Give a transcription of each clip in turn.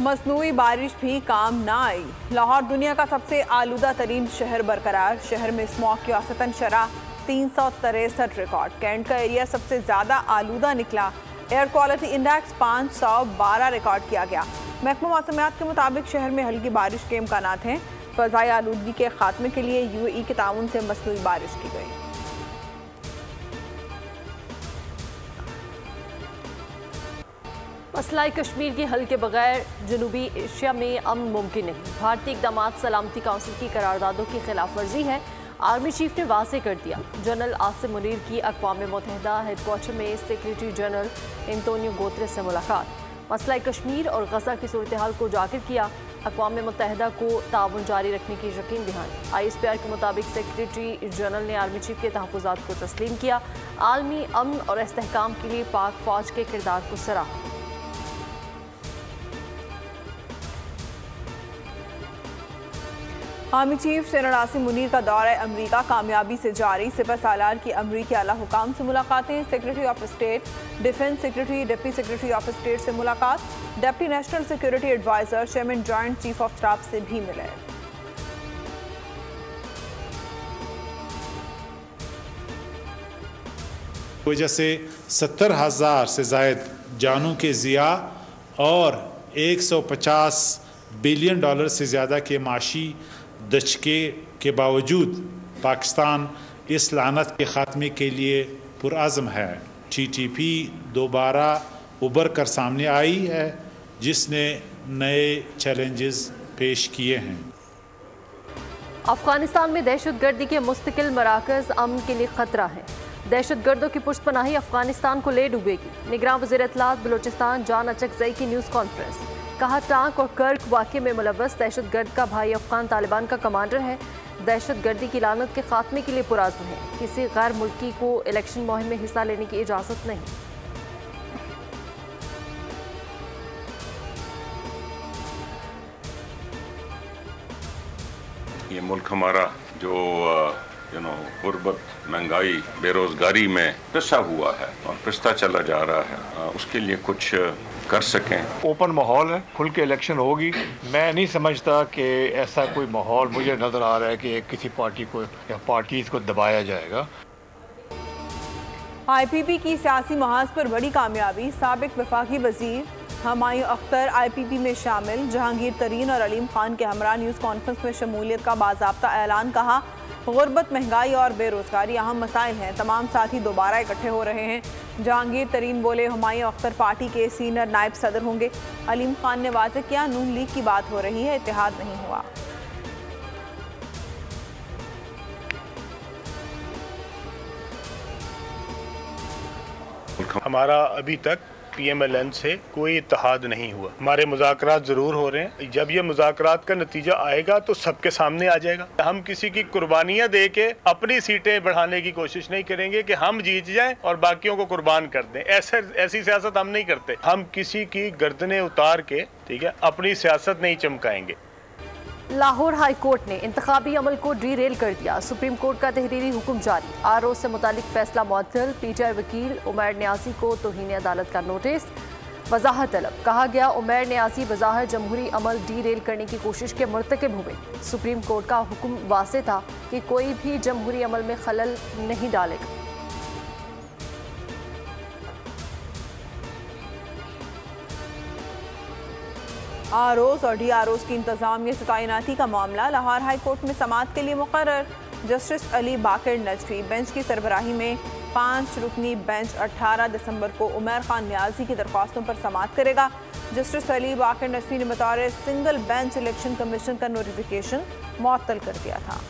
मसनू बारिश भी काम ना आई। लाहौर दुनिया का सबसे आलूदा तरीन शहर बरकरार। शहर में स्मॉक की औसतन शरह तीन सौ तिरसठ रिकॉर्ड। कैंट का एरिया सबसे ज़्यादा आलूदा निकला। एयर क्वालिटी इंडेक्स पाँच सौ बारह रिकॉर्ड किया गया। महकमा मौसमियात के मुताबिक शहर में हल्की बारिश के इम्कान हैं। फ़जाई आलूदगी के खात्मे के लिए यू ए के ताउन से मसनू बारिश की गई। मसला कश्मीर के हल के बगैर जनूबी एशिया में अमन मुमकिन नहीं। भारतीय इकदाम सलामती काउंसिल की करारदादों की खिलाफ वर्जी है। आर्मी चीफ ने वाजे कर दिया। जनरल आसिम मुनीर की अकवा मुतहदा हेडक्वार्टर में सेक्रेटरी जनरल एंतोनियो गोत्रे से मुलाकात। मसला कश्मीर और गजा की सूरत हाल को उजागर किया। अकवा मुतहदा को ताउन जारी रखने की यकीन दहानी आई एस पी आर के मुताबिक सेक्रेटरी जनरल ने आर्मी चीफ के तहफ़ात को तस्लीम किया। आलमी अमन और इसकाम के लिए पाक फौज के किरदार को सराहा। Army chief general Asim Munir का दौरा अमरीका कामयाबी से जारी। सिपह सालार की अमरीकी अला हुकाम से मुलाकातें। Secretary of state defence secretary, deputy secretary of state से मुलाकात। Deputy national security adviser, chairman, joint chief of staff से भी मिले। वजह से सत्तर हज़ार से जायद जानों के ज़िया और 150 बिलियन डॉलर से ज़्यादा के माशी दचके के बावजूद पाकिस्तान इस लानत के ख़ात्मे के लिए पुरज़म है। टी टी पी दोबारा उबर कर सामने आई है, जिसने नए चैलेंजेस पेश किए हैं। अफ़गानिस्तान में दहशत गर्दी के मुस्तकिल मराकज अमन के लिए खतरा है। दहशत गर्दों की पुष्पनाही अफ़गानिस्तान को ले डूबेगी निगरान वजी अतलात बलोचिस्तान, जान अचकजई की न्यूज़ कॉन्फ्रेंस। कहा, टांक और कर्क वाक़े में मुलवस। दहशत गर्द का भाई अफगान तालिबान का कमांडर है। दहशत गर्दी की लानत के खात्मे के लिए पुराजम है। किसी गैर मुल्की को इलेक्शन मुहिम में हिस्सा लेने की इजाज़त नहीं। ये मुल्क हमारा जो यू नो गुर्बत, महँगाई, बेरोज़गारी में पिसा हुआ है और पिसता चला जा रहा है। उसके लिए कुछ कर सकें। ओपन माहौल है खुल के इलेक्शन होगी। मैं नहीं समझता कि ऐसा कोई माहौल मुझे नज़र आ रहा है कि किसी पार्टी को या पार्टीज़ को दबाया जाएगा। आईपीपी की सियासी महाज पर बड़ी कामयाबी सबक वफाकी वज़ीर हमायूं अख्तर आईपीपी में शामिल। जहांगीर तरीन और अलीम खान के हमरा न्यूज़ कॉन्फ्रेंस में शमूलियत का बाबा ऐलान कहा। गुर्बत, महँगाई और बेरोज़गारी अहम मसाइल हैं। तमाम साथी दोबारा इकट्ठे हो रहे हैं। जहांगीर तरीन बोले, हमायूं अख्तर पार्टी के सीनियर नायब सदर होंगे। अलीम खान ने वाजे किया, नून लीग की बात हो रही है इतिहाद नहीं हुआ। हमारा अभी तक पीएमएलएन से कोई इतिहाद नहीं हुआ। हमारे मुजाकर ज़रूर हो रहे हैं। जब ये मुजाकर का नतीजा आएगा तो सबके सामने आ जाएगा। हम किसी की कुर्बानियाँ दे के अपनी सीटें बढ़ाने की कोशिश नहीं करेंगे कि हम जीत जाएँ और बाकियों को कुर्बान कर दें। ऐसे, ऐसी सियासत हम नहीं करते। हम किसी की गर्दने उतार के, ठीक है, अपनी सियासत नहीं चमकाएँगे। लाहौर हाई कोर्ट ने इंतबी अमल को डी रेल कर दिया। सुप्रीम कोर्ट का तहरीरी हुक्म जारी। आर ओ से मुतालिक फैसला मुअल पीटीआई वकील उमैर न्यासी को तोहन अदालत का नोटिस। वजाहत तलब। कहा गया, उमैर न्यासी वजाहत जमहूरी अमल डी रेल करने की कोशिश के मरतकब हुए सुप्रीम कोर्ट का हुक्म वासे था कि कोई भी जमहूरी अमल में खलल नहीं डालेगा। आर ओज और डी आर ओज की इंतजामिया से तैनाती का मामला। लाहौर हाई कोर्ट में समात के लिए मुकर जस्टिस अली बाकर नजफी, बेंच की सरबराही में पाँच रुकनी बेंच 18 दिसंबर को उमर खान न्याजी की दरख्वास्तों पर समात करेगा। जस्टिस अली बाकर नजफी ने बतौर सिंगल बेंच इलेक्शन कमीशन का नोटिफिकेशन मअतल कर दिया था।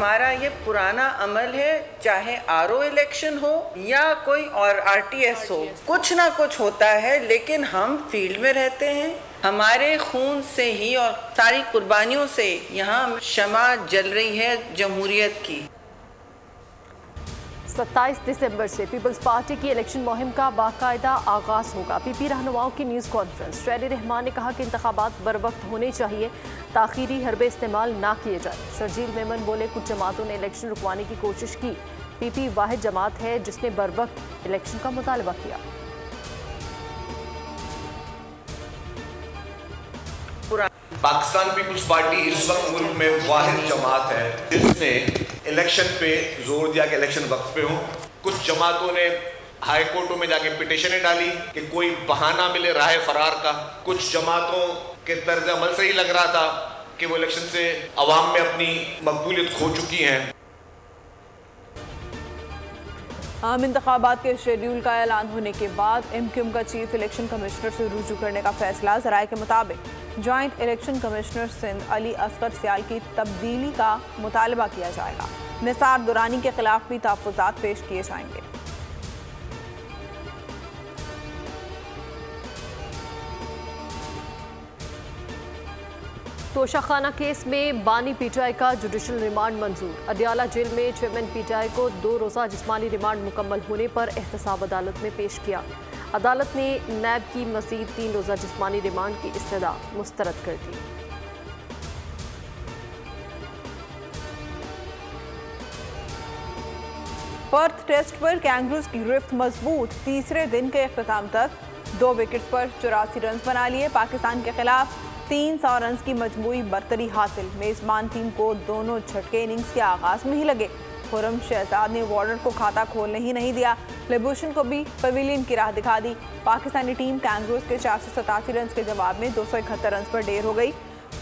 हमारा ये पुराना अमल है चाहे आरओ इलेक्शन हो या कोई और आरटीएस हो कुछ ना कुछ होता है लेकिन हम फ़ील्ड में रहते हैं। हमारे खून से ही और सारी कुर्बानियों से यहाँ शमा जल रही है जमहूरियत की। 27 दिसंबर से पीपल्स पार्टी की इलेक्शन मुहिम का बाकायदा आगाज़ होगा। पीपी रहनुमाओं की न्यूज़ कॉन्फ्रेंस। शहरी रहमान ने कहा कि इंतबात बर वक्त होने चाहिए, ताखीरी हरबे इस्तेमाल ना किए जाए। शर्जील मेमन बोले, कुछ जमातों ने इलेक्शन रुकवाने की कोशिश की। पीपी वाहिद जमात है जिसने बर वक्त इलेक्शन का मुतालबा किया। पाकिस्तान पीपल्स पार्टी इस वक्त मुल्क में वाहिद जमात है। जिसने इलेक्शन पे, ज़ोर दिया कि इलेक्शन वक्त पे हो। कुछ जमातों ने हाई कोर्टों में जाके पिटिशनें डाली कि कोई बहाना मिले राह फरार का। कुछ जमातों के तर्ज अमल से ही लग रहा था कि वो इलेक्शन से अवाम में अपनी मकबूलियत खो चुकी हैं। आम इंतबात के शेड्यूल का ऐलान होने के बाद एम क्यूम का चीफ इलेक्शन कमिश्नर से रुजू करने का फैसला जराये के मुताबिक। Joint election commissioner Sindh Ali Asghar Sial की तब्दीली का मुतालबा किया जाएगा। निसार दुरानी के खिलाफ भी तहफात पेश किए जाएँगे। तोशाखाना केस में बानी पीटीआई का जुडिशल रिमांड मंजूर। अडियाला जेल में चेयरमैन पीटीआई को दो रोज़ा जिसमानी रिमांड मुकम्मल होने पर एहतसाब अदालत में पेश किया। अदालत ने नैब की मजीद तीन रोज़ा जिसमानी रिमांड की इस्तः मुस्तरद कर दी। पर्थ टेस्ट पर कैंगरूज की गिरफ्त मज़बूत, तीसरे दिन के अख्ताम तक दो विकेट्स पर चौरासी रन बना लिए पाकिस्तान के खिलाफ। तीन सौ रन की मजमूई बरतरी हासिल। मेजबान टीम को दोनों झटके इनिंग्स के आगाज़ में ही लगे। खुरम शहजाद ने वार्डर को खाता खोलने ही नहीं दिया। लेबूशन को भी पवेलियन की राह दिखा दी। पाकिस्तानी टीम कैंगरूज के चार सौ सतासी रन के जवाब में दो सौ इकहत्तर रन पर ढेर हो गई।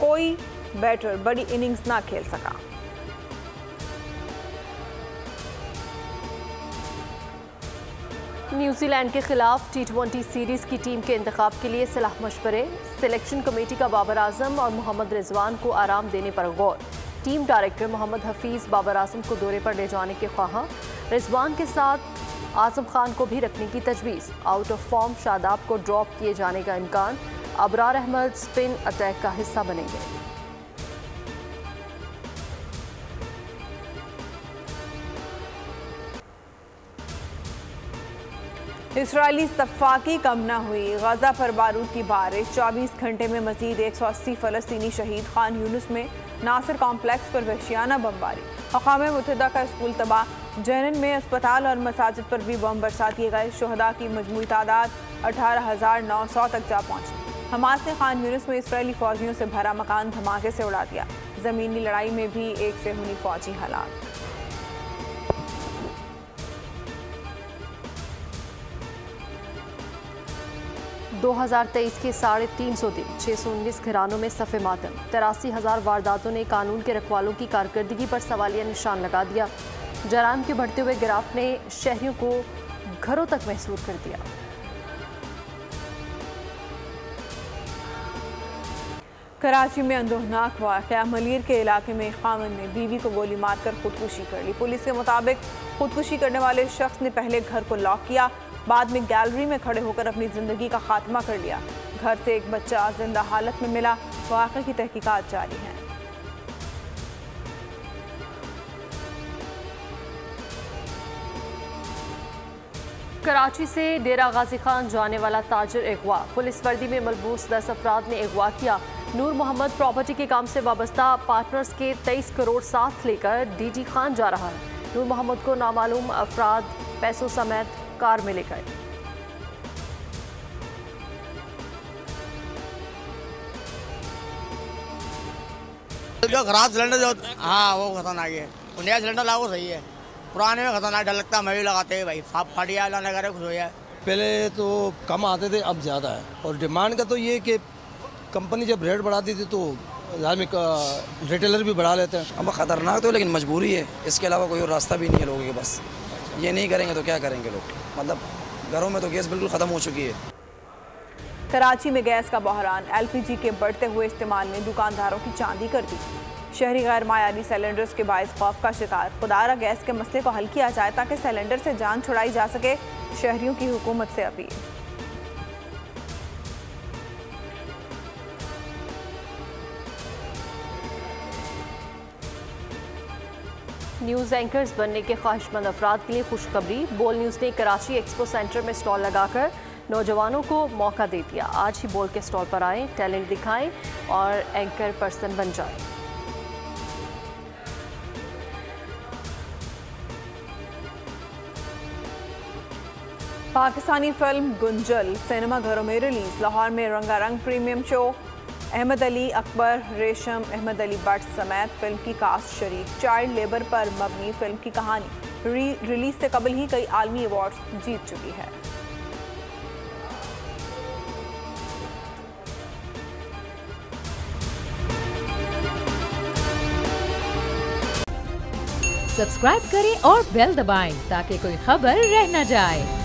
कोई बैटर बड़ी इनिंग्स ना खेल सका। न्यूजीलैंड के खिलाफ टी ट्वेंटी सीरीज़ की टीम के इंतखब के लिए सलाह मशवरे। सिलेक्शन कमेटी का बाबर आज़म और मोहम्मद रिजवान को आराम देने पर गौर। टीम डायरेक्टर मोहम्मद हफीज़ बाबर आज़म को दौरे पर ले जाने के ख्वाह रिजवान के साथ आज़म खान को भी रखने की तजवीज़। आउट ऑफ़ फॉर्म शादाब को ड्रॉप किए जाने का इम्कान। अबरार अहमद स्पिन अटैक का हिस्सा बनेंगे। इसराइली सफाकी कम न हुई। गजा पर बारूद की बारिश। 24 घंटे में मजीद 180 फलस्तीनी शहीद। खान यूनुस में नासिर कॉम्प्लेक्स पर वशियाना बमबारी। अकाम मुतहदा का स्कूल तबाह। जैनन में अस्पताल और मसाजिद पर भी बम बरसा दिए गए शहदा की मजमू तादाद अठारह हज़ार नौ सौ तक जा पहुँची। हमास ने खान यूनुस में इसराइली फौजियों से भरा मकान धमाके से उड़ा दिया। ज़मीनी लड़ाई में भी एक से हुई फौजी हालात 2023 के साढ़े तीन सौ दिन छः सौ उन्नीस घरानों में सफ़े मातम। तिरासी हज़ार वारदातों ने कानून के रखवालों की कारकर्दगी पर सवालिया निशान लगा दिया। जराम के बढ़ते हुए गिराफ ने शहरियों को घरों तक महसूस कर दिया। कराची में अंदोहनाक वाक़ मलिर के इलाके में खामन ने बीवी को गोली मारकर खुदकुशी कर ली। पुलिस के मुताबिक खुदकुशी करने वाले शख्स ने पहले घर को लॉक किया, बाद में गैलरी में खड़े होकर अपनी ज़िंदगी का खात्मा कर लिया। घर से एक बच्चा ज़िंदा हालत में मिला। वाक़े की तहकीकात जारी है। कराची से डेरा गाजी खान जाने वाला ताजर अगवा पुलिस वर्दी में मलबूस दस अफराद ने अगवा किया। नूर मोहम्मद प्रॉपर्टी के काम से वाबस्ता पार्टनर्स के तेईस करोड़ साथ लेकर डीजी खान जा रहा है। नूर मोहम्मद को नामालूम अफराद पैसों समेत कार में ले गए जो खराब सिलेंडर जो हाँ वो खतरनाक है। सिलेंडर लागू सही है। पुराने में खतरनाक डर लगता मैं भी लगाते हैं भाई। साफ़ फट गया अल्लाह करे खुश हो जाए पहले तो कम आते थे अब ज़्यादा है। और डिमांड का तो ये कि कंपनी जब रेट बढ़ाती थी तो धार्मिक रिटेलर भी बढ़ा लेते हैं। अब ख़तरनाक तो लेकिन मजबूरी है। इसके अलावा कोई और रास्ता भी नहीं है लोगों के पास। ये नहीं करेंगे तो क्या करेंगे लोग? मतलब घरों में तो गैस बिल्कुल ख़त्म हो चुकी है। कराची में गैस का बहरान एलपीजी के बढ़ते हुए इस्तेमाल ने दुकानदारों की चांदी कर दी। शहरी गैर मायारी सिलेंडर्स के बायस खौफ का शिकार। खुदारा गैस के मसले को हल किया जाए ताकि सिलेंडर से जान छुड़ाई जा सके, शहरियों की हुकूमत से अपील। न्यूज़ एंकर्स बनने के ख्वाहिशमंद अफराद के लिए खुशखबरी। बोल न्यूज़ ने कराची एक्सपो सेंटर में स्टॉल लगाकर नौजवानों को मौका दे दिया। आज ही बोल के स्टॉल पर आएँ, टैलेंट दिखाएँ और एंकर पर्सन बन जाएँ। पाकिस्तानी फ़िल्म गुंजल सिनेमा घरों में रिलीज़ लाहौर में रंगारंग प्रीमियम शो। अहमद अली अकबर रेशम अहमद अली भट्ट समेत फ़िल्म की कास्ट शरीक। चाइल्ड लेबर पर मबनी फ़िल्म की कहानी। री, रिलीज़ से कबल ही कई आलमी अवार्ड जीत चुकी है। सब्सक्राइब करें और बेल दबाएँ ताकि कोई खबर रह न जाए।